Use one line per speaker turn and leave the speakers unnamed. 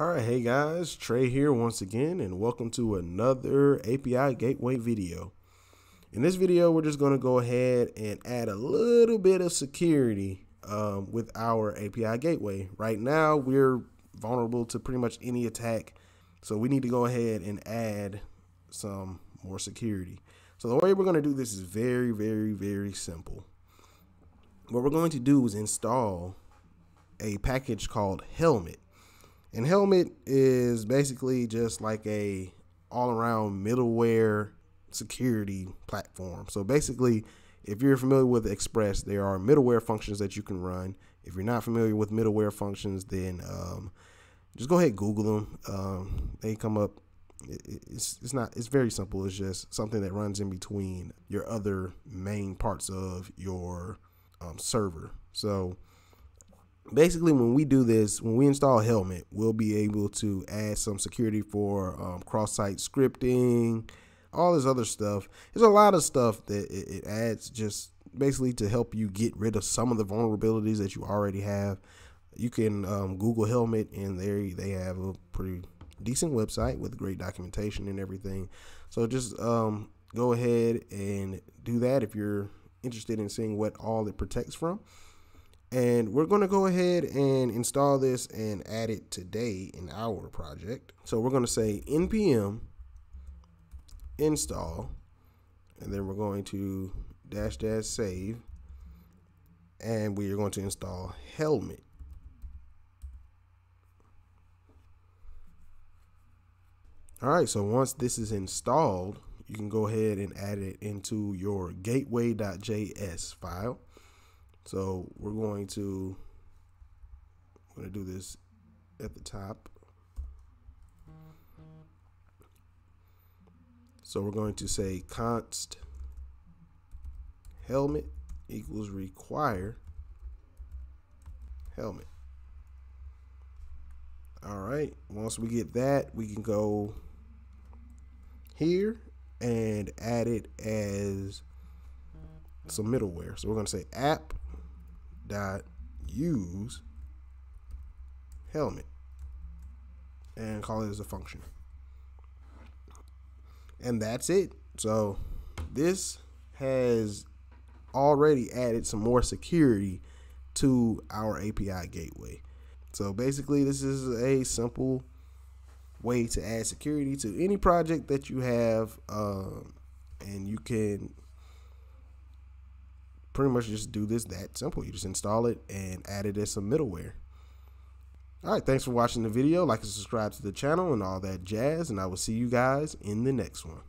All right, hey guys, Trey here once again, and welcome to another API Gateway video. In this video, we're just going to go ahead and add a little bit of security um, with our API Gateway. Right now, we're vulnerable to pretty much any attack, so we need to go ahead and add some more security. So the way we're going to do this is very, very, very simple. What we're going to do is install a package called Helmet and Helmet is basically just like a all around middleware security platform. So basically, if you're familiar with Express, there are middleware functions that you can run. If you're not familiar with middleware functions, then um, just go ahead Google them. Um, they come up. It's it's not it's very simple. It's just something that runs in between your other main parts of your um, server. So basically when we do this when we install helmet we'll be able to add some security for um, cross-site scripting all this other stuff. There's a lot of stuff that it, it, adds just basically to help you get rid of some of the vulnerabilities that you already have. You can um, google helmet and there they have a pretty decent website with great documentation and everything. So just um, go ahead and do that if you're interested in seeing what all it protects from and we're going to go ahead and install this and add it today in our project. So we're going to say npm install, and then we're going to dash dash save, and we are going to install helmet. All right, so once this is installed, you can go ahead and add it into your gateway.js file. So we're going to I'm going to do this at the top. So we're going to say const helmet equals require helmet. All right. Once we get that, we can go here and add it as some middleware. So we're going to say app dot use helmet and call it as a function. And that's it. So this has already added some more security to our API gateway. So basically, this is a simple way to add security to any project that you have, um, and you can pretty much just do this that simple. You just install it and add it as some middleware. All right, thanks for watching the video. Like and subscribe to the channel and all that jazz, and I will see you guys in the next one.